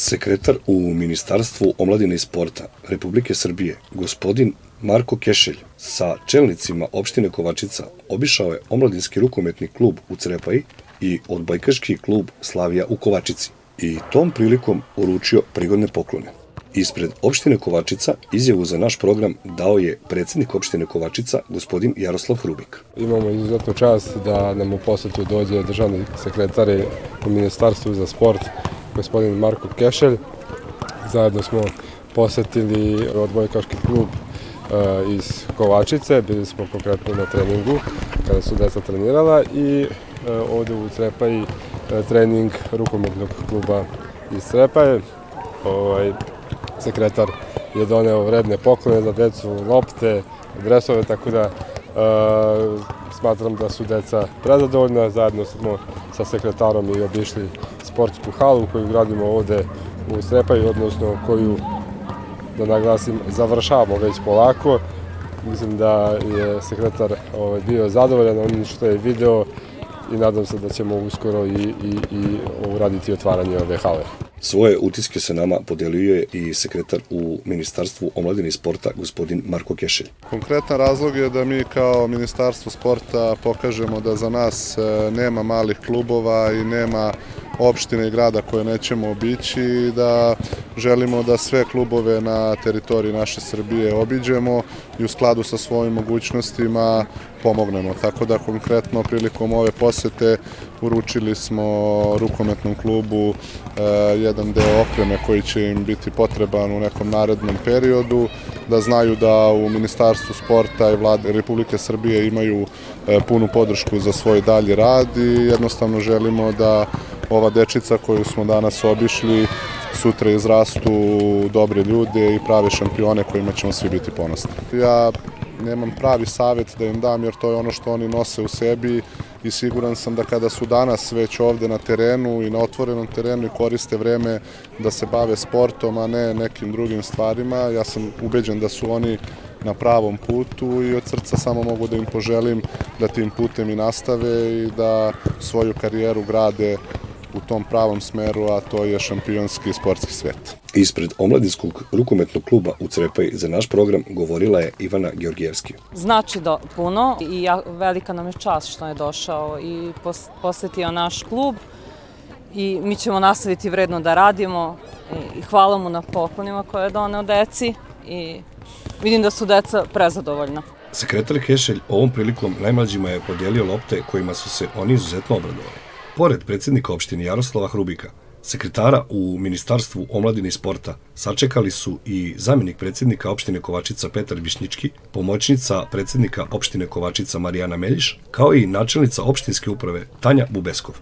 Sekretar u Ministarstvu omladine i sporta Republike Srbije, gospodin Marko Kešelj, sa čelnicima opštine Kovačica obišao je omladinski rukometni klub u Crepaji i odbojkaški klub Slavija u Kovačici i tom prilikom uručio prigodne poklone. Ispred opštine Kovačica izjavu za naš program dao je predsednik opštine Kovačica, gospodin Jaroslav Hrubik. Imamo izuzetnu čast da nam u posetu dođe državni sekretar u Ministarstvu za sport, gospodin Marko Kešelj. Zajedno smo posetili odbojkaški klub e, iz Kovačice, bili smo konkretno na treningu kada su deca trenirala i e, ovde u Crepaji e, trening rukometnog kluba iz Crepaje. Ovaj, sekretar je doneo vredne poklone za decu, lopte, dresove, tako da smatram da su deca prezadovoljna. Zajedno smo sa sekretarom i obišli sportsku halu koju gradimo ovde u Strepaju, odnosno koju, da naglasim, završavamo već polako. Mislim da je sekretar ovaj, bio zadovoljan onim što je video i nadam se da ćemo uskoro i, i, i uraditi otvaranje ove hale. Svoje utiske sa nama podelio je i sekretar u Ministarstvu omladine i sporta, gospodin Marko Kešelj. Konkretan razlog je da mi kao Ministarstvo sporta pokažemo da za nas e, nema malih klubova i nema opštine i grada koje nećemo obići i da želimo da sve klubove na teritoriji naše Srbije obiđemo i u skladu sa svojim mogućnostima pomognemo. Tako da konkretno prilikom ove posete uručili smo rukometnom klubu e, jedan deo opreme koji će im biti potreban u nekom narednom periodu, da znaju da u Ministarstvu sporta i vlade Republike Srbije imaju e, punu podršku za svoj dalji rad i jednostavno želimo da ova dečica koju smo danas obišli sutra izrastu dobre ljude i prave šampione kojima ćemo svi biti ponosni. Ja nemam pravi savet da im dam jer to je ono što oni nose u sebi i siguran sam da kada su danas već ovde na terenu i na otvorenom terenu i koriste vreme da se bave sportom, a ne nekim drugim stvarima, ja sam ubeđen da su oni na pravom putu i od srca samo mogu da im poželim da tim putem i nastave i da svoju karijeru grade u tom pravom smeru, a to je šampionski sportski svet. Ispred omladinskog rukometnog kluba u Crepaj za naš program govorila je Ivana Georgijevski. Znači da puno i ja, velika nam je čast što je došao i posetio naš klub i mi ćemo nastaviti vredno da radimo i hvala mu na poklonima koje je doneo deci i vidim da su deca prezadovoljna. Sekretar Hešelj ovom prilikom najmlađima je podijelio lopte kojima su se oni izuzetno obradovali. Pored predsednika opštine Jaroslava Hrubika, sekretara u Ministarstvu omladine i sporta, sačekali su i zamjenik predsednika opštine Kovačica Petar Višnjički, pomoćnica predsednika opštine Kovačica Marijana Meljiš, kao i načelnica opštinske uprave Tanja Bubeskov.